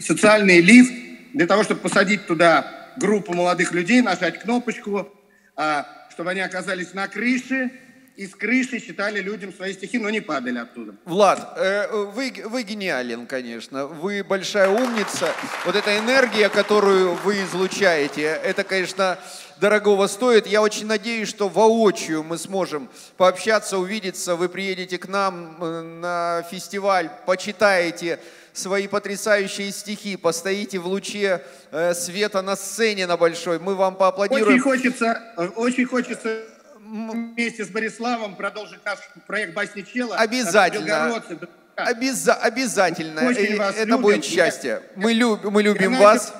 социальный лифт, для того, чтобы посадить туда группу молодых людей, нажать кнопочку, а, чтобы они оказались на крыше, и с крыши читали людям свои стихи, но не падали оттуда. Влад, э, вы, вы гениален, конечно. Вы большая умница. Вот эта энергия, которую вы излучаете, это, конечно, дорогого стоит. Я очень надеюсь, что воочию мы сможем пообщаться, увидеться. Вы приедете к нам э, на фестиваль, почитаете свои потрясающие стихи, постоите в луче э, света на сцене на большой. Мы вам поаплодируем. Очень хочется, э, очень хочется вместе с Бориславом продолжить наш проект «Басни Чела». Обязательно. Обяза- обязательно. Очень э, вас Это любим. будет счастье. Мы, люб- мы любим вас.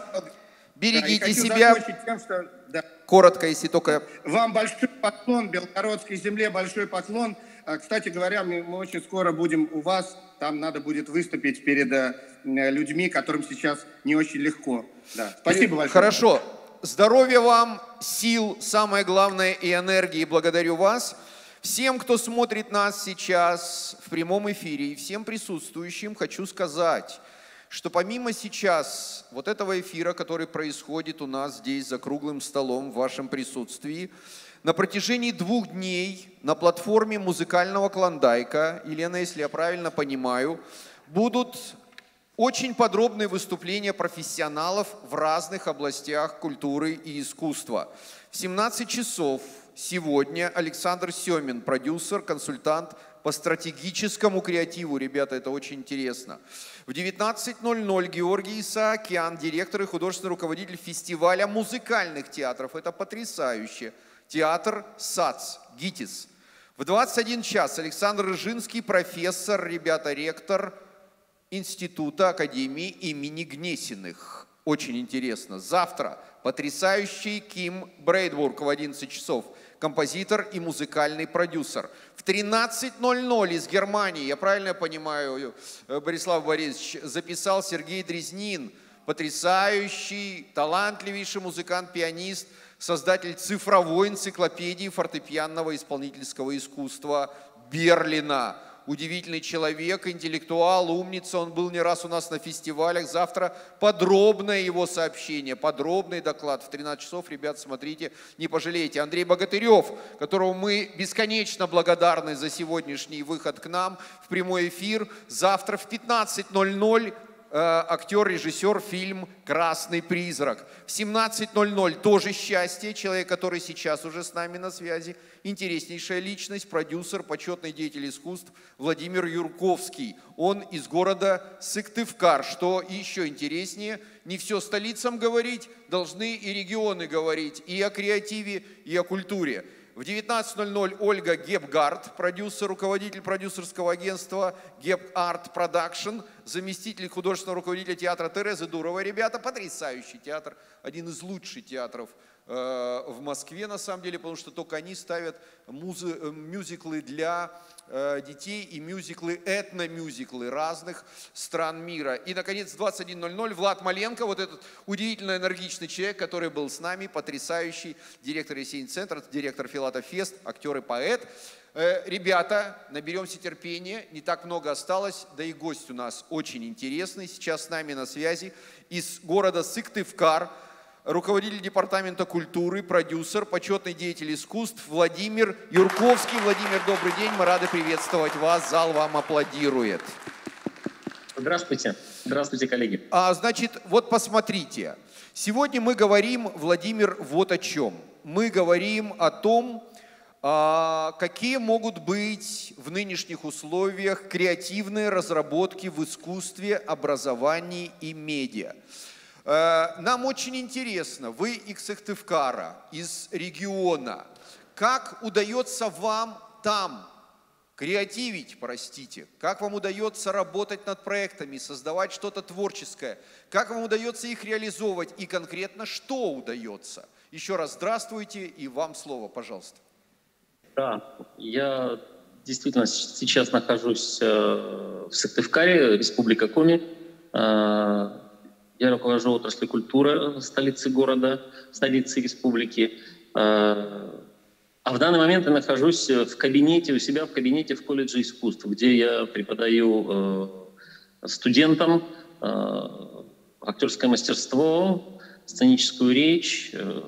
Берегите да, себя. Тем, что, да. Коротко, если только... Вам большой поклон, Белгородской земле большой поклон. А, кстати говоря, мы, мы очень скоро будем у вас. Там надо будет выступить перед э, людьми, которым сейчас не очень легко. Да. Спасибо большое. Хорошо. Здоровья вам, сил, самое главное, и энергии. Благодарю вас. Всем, кто смотрит нас сейчас в прямом эфире, и всем присутствующим хочу сказать, что помимо сейчас вот этого эфира, который происходит у нас здесь за круглым столом в вашем присутствии, на протяжении двух дней на платформе музыкального клондайка, Елена, если я правильно понимаю, будут очень подробные выступления профессионалов в разных областях культуры и искусства. В 17 часов сегодня Александр Семин, продюсер, консультант по стратегическому креативу. Ребята, это очень интересно. В 19.00 Георгий Исаакян, директор и художественный руководитель фестиваля музыкальных театров. Это потрясающе. Театр САЦ, ГИТИС. В 21 час Александр Рыжинский, профессор, ребята, ректор Института Академии имени Гнесиных. Очень интересно. Завтра потрясающий Ким Брейдбург в 11 часов, композитор и музыкальный продюсер. В 13.00 из Германии, я правильно понимаю, э, Борислав Борисович, записал Сергей Дрезнин, потрясающий, талантливейший музыкант, пианист, создатель цифровой энциклопедии фортепианного исполнительского искусства Берлина – удивительный человек, интеллектуал, умница. Он был не раз у нас на фестивалях. Завтра подробное его сообщение, подробный доклад. В 13 часов, ребят, смотрите, не пожалеете. Андрей Богатырев, которому мы бесконечно благодарны за сегодняшний выход к нам в прямой эфир. Завтра в 15.00 Э, актер, режиссер фильм «Красный призрак». В 17.00 тоже «Счастье», человек, который сейчас уже с нами на связи. Интереснейшая личность, продюсер, почетный деятель искусств Владимир Юрковский. Он из города Сыктывкар. Что еще интереснее, не все столицам говорить, должны и регионы говорить и о креативе, и о культуре. В 19.00 Ольга Гепгард, продюсер, руководитель продюсерского агентства Гепарт Production, заместитель художественного руководителя театра Терезы Дурова. Ребята, потрясающий театр, один из лучших театров э, в Москве, на самом деле, потому что только они ставят музы, э, мюзиклы для детей и мюзиклы, этно-мюзиклы разных стран мира. И, наконец, в 21.00 Влад Маленко, вот этот удивительно энергичный человек, который был с нами, потрясающий директор Есенин-центра, директор Филатов Фест, актер и поэт. Э, ребята, наберемся терпения, не так много осталось, да и гость у нас очень интересный, сейчас с нами на связи из города Сыктывкар, руководитель департамента культуры, продюсер, почетный деятель искусств Владимир Юрковский. Владимир, добрый день, мы рады приветствовать вас, зал вам аплодирует. Здравствуйте, здравствуйте, коллеги. А, значит, вот посмотрите, сегодня мы говорим, Владимир, вот о чем. Мы говорим о том, а, какие могут быть в нынешних условиях креативные разработки в искусстве, образовании и медиа. Э, нам очень интересно, вы из Сыктывкара, из региона, как удается вам там креативить, простите, как вам удается работать над проектами, создавать что-то творческое, как вам удается их реализовывать и конкретно что удается. Еще раз здравствуйте и вам слово, пожалуйста. Да, я действительно сейчас нахожусь э, в Сыктывкаре, Республика Коми. Э, я руковожу отраслью культуры столицы города, столицы республики. А, а в данный момент я нахожусь в кабинете, у себя в кабинете в колледже искусств, где я преподаю э, студентам э, актерское мастерство, сценическую речь, э,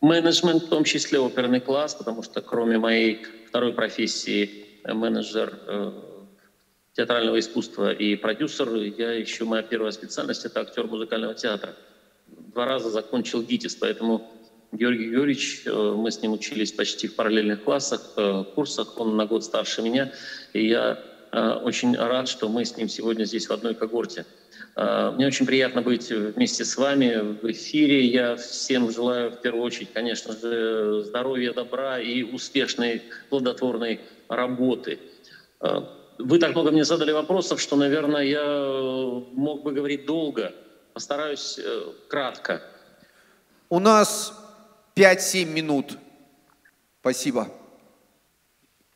менеджмент, в том числе оперный класс, потому что кроме моей второй профессии менеджер театрального искусства и продюсер. Я еще, моя первая специальность – это актер музыкального театра. Два раза закончил ГИТИС, поэтому Георгий Георгиевич, э, мы с ним учились почти в параллельных классах, э, курсах, он на год старше меня, и я э, очень рад, что мы с ним сегодня здесь в одной когорте. Мне очень приятно быть вместе с вами в эфире. Я всем желаю в первую очередь, конечно же, здоровья, добра и успешной, плодотворной работы. Вы так много мне задали вопросов, что, наверное, я э, мог бы говорить долго. Постараюсь э, кратко. У нас 5-7 минут. Спасибо.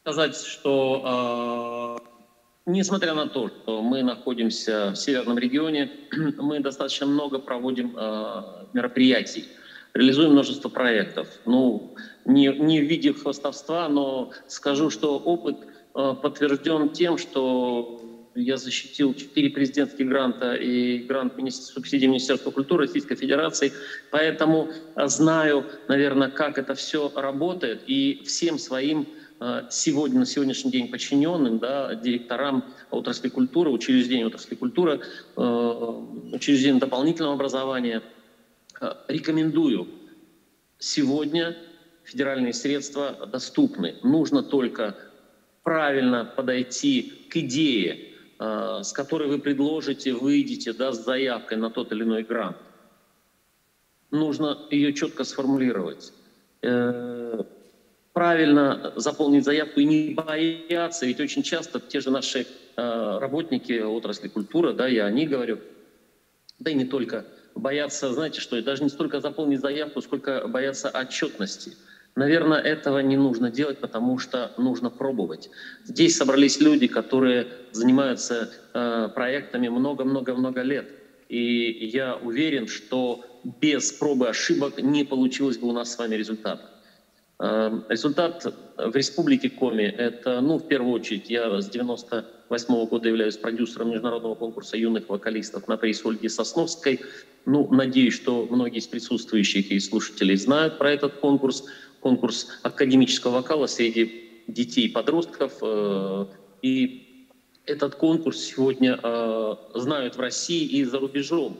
Сказать, что э, несмотря на то, что мы находимся в северном регионе, мы достаточно много проводим э, мероприятий, реализуем множество проектов. Ну, не, не в виде хвостовства, но скажу, что опыт подтвержден тем, что я защитил четыре президентских гранта и грант субсидий Министерства культуры Российской Федерации, поэтому э, знаю, наверное, как это все работает, и всем своим э, сегодня, на сегодняшний день подчиненным, да, директорам отрасли культуры, учреждений отрасли культуры, э, учреждений дополнительного образования, рекомендую. Сегодня федеральные средства доступны. Нужно только правильно подойти к идее, Э, с которой вы предложите, выйдете да, с заявкой на тот или иной грант. Нужно ее четко сформулировать. Э, правильно заполнить заявку и не бояться, ведь очень часто те же наши э, работники отрасли культуры, да, я о них говорю, да и не только, боятся, знаете что, даже не столько заполнить заявку, сколько боятся отчетности – Наверное, этого не нужно делать, потому что нужно пробовать. Здесь собрались люди, которые занимаются э, проектами много-много-много лет. И я уверен, что без пробы ошибок не получилось бы у нас с вами результата. Э, результат в Республике Коми – это, ну, в первую очередь, я с 98 -го года являюсь продюсером международного конкурса юных вокалистов на приз Ольги Сосновской. Ну, надеюсь, что многие из присутствующих и слушателей знают про этот конкурс – конкурс академического вокала среди детей и подростков. Э, и этот конкурс сегодня э, знают в России и за рубежом.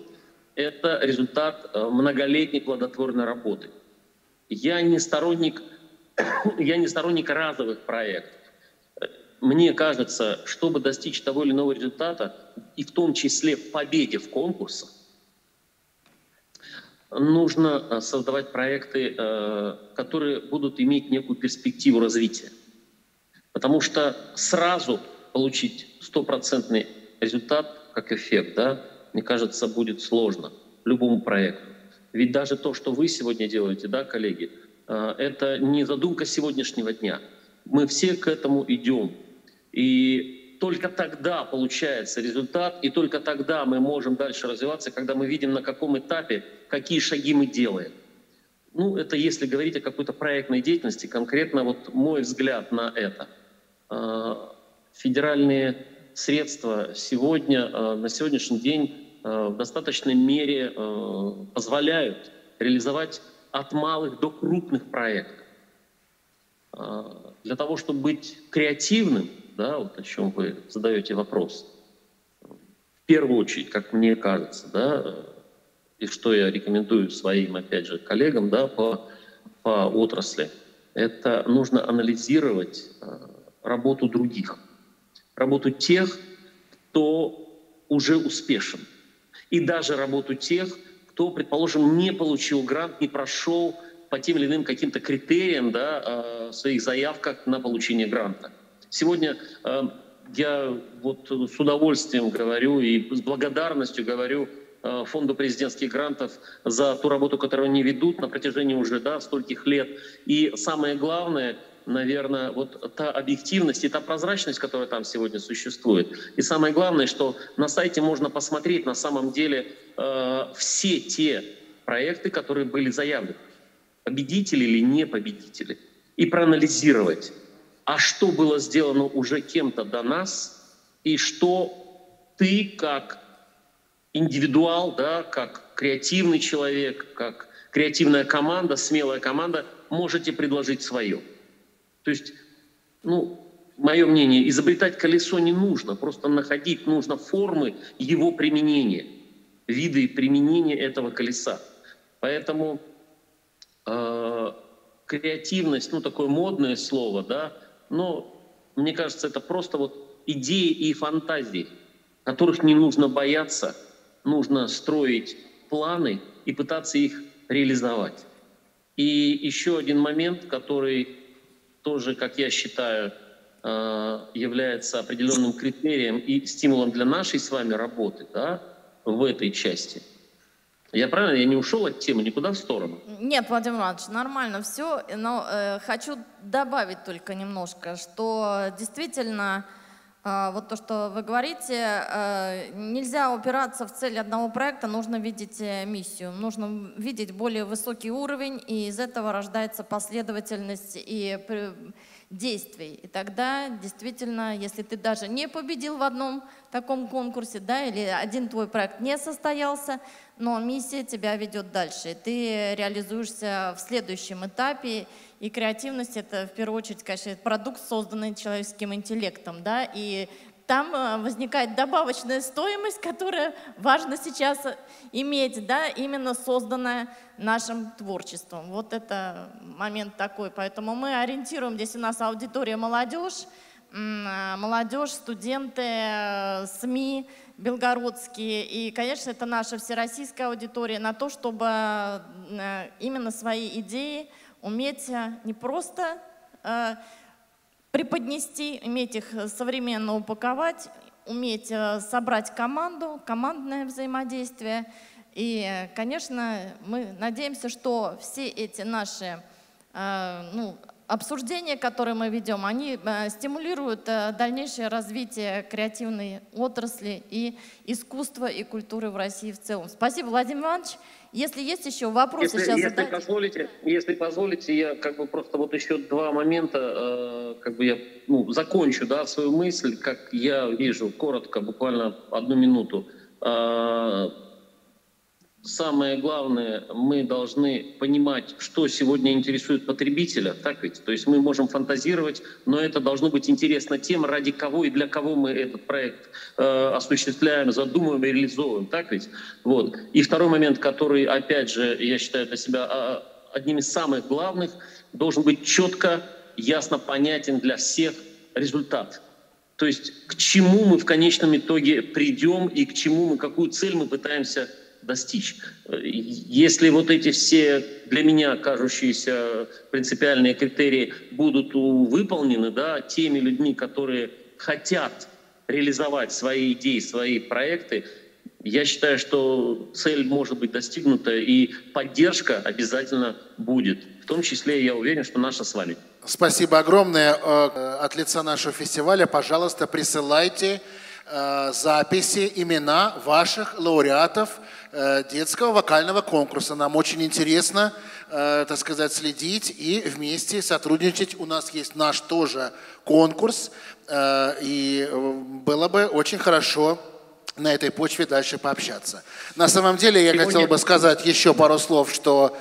Это результат э, многолетней плодотворной работы. Я не сторонник, я не сторонник разовых проектов. Мне кажется, чтобы достичь того или иного результата, и в том числе в победе в конкурсах, нужно э, создавать проекты, э, которые будут иметь некую перспективу развития. Потому что сразу получить стопроцентный результат как эффект, да, мне кажется, будет сложно любому проекту. Ведь даже то, что вы сегодня делаете, да, коллеги, э, это не задумка сегодняшнего дня. Мы все к этому идем. И только тогда получается результат, и только тогда мы можем дальше развиваться, когда мы видим, на каком этапе, какие шаги мы делаем. Ну, это если говорить о какой-то проектной деятельности, конкретно вот мой взгляд на это. А, федеральные средства сегодня, а, на сегодняшний день а, в достаточной мере позволяют реализовать от малых до крупных проектов. Для того, чтобы быть креативным, да, вот о чем вы задаете вопрос. В первую очередь, как мне кажется, да, и что я рекомендую своим, опять же, коллегам да, по, по отрасли, это нужно анализировать э, работу других, работу тех, кто уже успешен, и даже работу тех, кто, предположим, не получил грант, не прошел по тем или иным каким-то критериям да, э, своих заявках на получение гранта. Сегодня э, я вот с удовольствием говорю и с благодарностью говорю э, фонду президентских грантов за ту работу, которую они ведут на протяжении уже да, стольких лет. И самое главное, наверное, вот та объективность и та прозрачность, которая там сегодня существует. И самое главное, что на сайте можно посмотреть на самом деле э, все те проекты, которые были заявлены. Победители или не победители. И проанализировать а что было сделано уже кем-то до нас, и что ты как индивидуал, да, как креативный человек, как креативная команда, смелая команда, можете предложить свое. То есть, ну, мое мнение, изобретать колесо не нужно, просто находить нужно формы его применения, виды применения этого колеса. Поэтому э, креативность, ну такое модное слово, да, но мне кажется, это просто вот идеи и фантазии, которых не нужно бояться, нужно строить планы и пытаться их реализовать. И еще один момент, который тоже, как я считаю, э, является определенным критерием и стимулом для нашей с вами работы да, в этой части, Я правильно, я не ушел от темы никуда в сторону? Нет, Владимир Иванович, нормально все, но э, хочу добавить только немножко, что действительно э, вот то, что вы говорите, э, нельзя упираться в цель одного проекта, нужно видеть э, миссию, нужно видеть более высокий уровень, и из этого рождается последовательность и действий. И тогда действительно, если ты даже не победил в одном таком конкурсе, да, или один твой проект не состоялся, но миссия тебя ведет дальше. Ты реализуешься в следующем этапе. И креативность — это, в первую очередь, конечно, продукт, созданный человеческим интеллектом, да, и там э, возникает добавочная стоимость, которая важно сейчас иметь, да, именно созданная нашим творчеством. Вот это момент такой. Поэтому мы ориентируем, здесь у нас аудитория молодежь, э, молодежь, студенты, э, СМИ белгородские. И, конечно, это наша всероссийская аудитория на то, чтобы именно свои идеи уметь не просто преподнести, уметь их э, современно упаковать, уметь э, собрать команду, командное взаимодействие. И, э, конечно, мы надеемся, что все эти наши ну, обсуждения, которые мы ведем, они стимулируют дальнейшее развитие креативной отрасли и искусства и культуры в России в целом. Спасибо, Владимир Иванович. Если есть еще вопросы, если, сейчас если позволите, если позволите, я как бы просто вот еще два момента, э, как бы я ну, закончу, да, свою мысль, как я вижу, коротко, буквально одну минуту. Э, самое главное, мы должны понимать, что сегодня интересует потребителя, так ведь? То есть мы можем фантазировать, но это должно быть интересно тем, ради кого и для кого мы этот проект э, осуществляем, задумываем и реализовываем, так ведь? Вот. И второй момент, который, опять же, я считаю для себя а, одним из самых главных, должен быть четко, ясно понятен для всех результат. То есть к чему мы в конечном итоге придем и к чему мы, какую цель мы пытаемся достичь. Если вот эти все для меня кажущиеся принципиальные критерии будут выполнены да, теми людьми, которые хотят реализовать свои идеи, свои проекты, я считаю, что цель может быть достигнута и поддержка обязательно будет. В том числе, я уверен, что наша с вами. Спасибо огромное э, от лица нашего фестиваля. Пожалуйста, присылайте э, записи, имена ваших лауреатов детского вокального конкурса. Нам очень интересно, э, так сказать, следить и вместе сотрудничать. У нас есть наш тоже конкурс, э, и было бы очень хорошо на этой почве дальше пообщаться. На самом деле я сегодня... хотел бы сказать еще пару слов, что,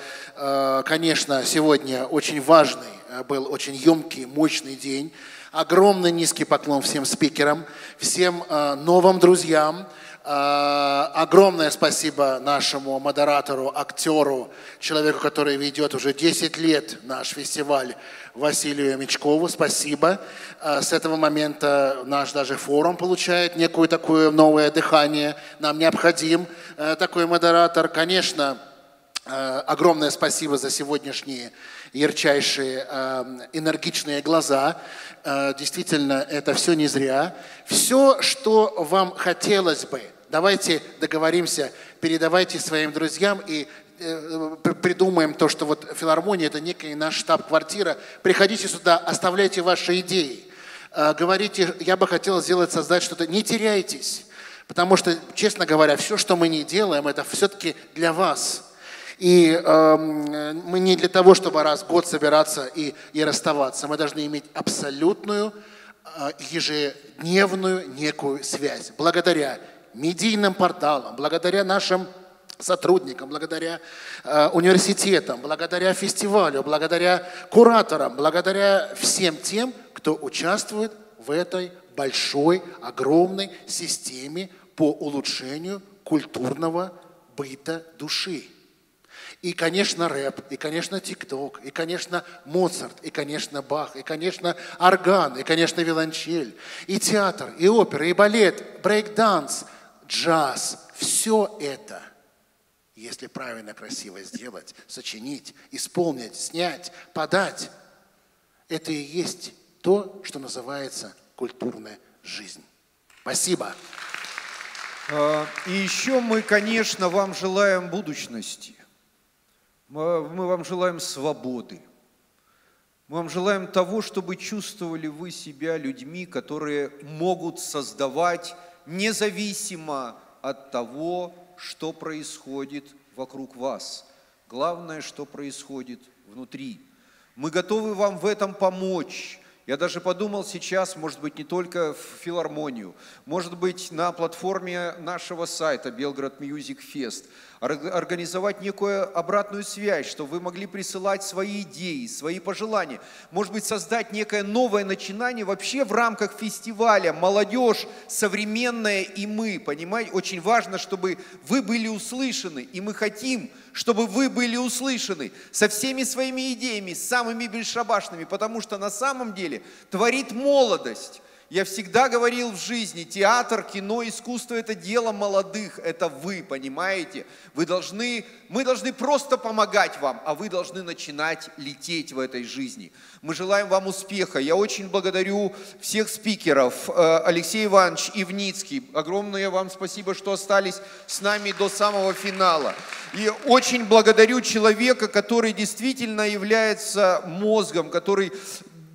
конечно, сегодня очень важный был, очень емкий, мощный день. Огромный низкий поклон всем спикерам, всем новым друзьям, огромное спасибо нашему модератору, актеру, человеку, который ведет уже 10 лет наш фестиваль, Василию Мечкову. Спасибо. А, с этого момента наш даже форум получает некое такое новое дыхание. Нам необходим э, такой модератор. Конечно, э, огромное спасибо за сегодняшние ярчайшие, э, энергичные глаза. Действительно, это все не зря. Все, что вам хотелось бы – Давайте договоримся, передавайте своим друзьям и э, придумаем то, что вот филармония – это некая наш штаб-квартира. Приходите сюда, оставляйте ваши идеи. Э, говорите, я бы хотел сделать, создать что-то. Не теряйтесь, потому что, честно говоря, все, что мы не делаем, это все-таки для вас. И э, мы не для того, чтобы раз в год собираться и, и расставаться. Мы должны иметь абсолютную э, ежедневную некую связь. Благодаря медийным порталам, благодаря нашим сотрудникам, благодаря э, университетам, благодаря фестивалю, благодаря кураторам, благодаря всем тем, кто участвует в этой большой, огромной системе по улучшению культурного быта души. И, конечно, рэп, и, конечно, тикток, и, конечно, Моцарт, и, конечно, Бах, и, конечно, орган, и, конечно, виолончель, и театр, и опера, и балет, брейк-данс – джаз, все это, если правильно, красиво сделать, сочинить, исполнить, снять, подать, это и есть то, что называется культурная жизнь. Спасибо. А, и еще мы, конечно, вам желаем будущности. Мы вам желаем свободы. Мы вам желаем того, чтобы чувствовали вы себя людьми, которые могут создавать независимо от того, что происходит вокруг вас. Главное, что происходит внутри. Мы готовы вам в этом помочь. Я даже подумал сейчас, может быть, не только в филармонию, может быть, на платформе нашего сайта Белград Music Fest, организовать некую обратную связь, чтобы вы могли присылать свои идеи, свои пожелания. Может быть, создать некое новое начинание вообще в рамках фестиваля «Молодежь современная и мы». Понимаете, очень важно, чтобы вы были услышаны, и мы хотим, чтобы вы были услышаны со всеми своими идеями, самыми бесшабашными, потому что на самом деле творит молодость. Я всегда говорил в жизни, театр, кино, искусство – это дело молодых, это вы, понимаете? Вы должны, мы должны просто помогать вам, а вы должны начинать лететь в этой жизни. Мы желаем вам успеха. Я очень благодарю всех спикеров, э, Алексей Иванович Ивницкий. Огромное вам спасибо, что остались с нами до самого финала. И очень благодарю человека, который действительно является мозгом, который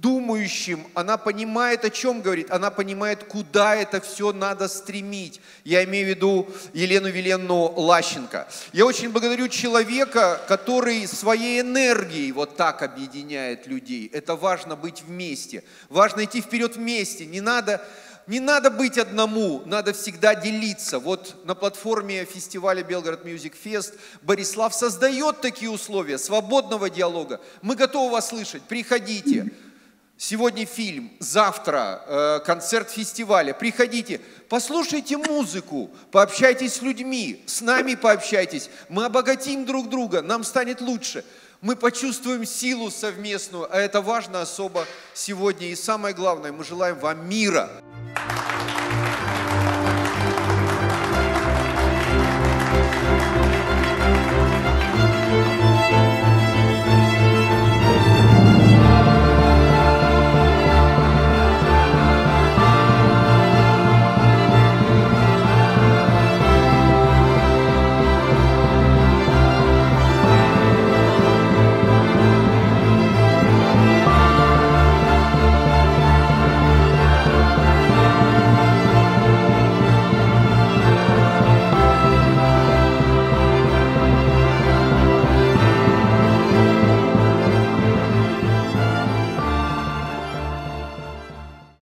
думающим, она понимает, о чем говорит, она понимает, куда это все надо стремить. Я имею в виду Елену Веленну Лащенко. Я очень благодарю человека, который своей энергией вот так объединяет людей. Это важно быть вместе, важно идти вперед вместе. Не надо не надо быть одному, надо всегда делиться. Вот на платформе фестиваля Белгород Music Fest Борислав создает такие условия свободного диалога. Мы готовы вас слышать, приходите. Сегодня фильм, завтра э, концерт фестиваля. Приходите, послушайте музыку, пообщайтесь с людьми, с нами пообщайтесь. Мы обогатим друг друга, нам станет лучше. Мы почувствуем силу совместную, а это важно особо сегодня. И самое главное, мы желаем вам мира.